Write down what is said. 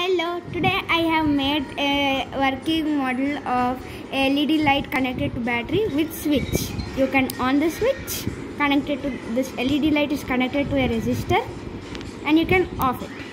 Hello, today I have made a working model of LED light connected to battery with switch. You can on the switch connected to this LED light is connected to a resistor and you can off it.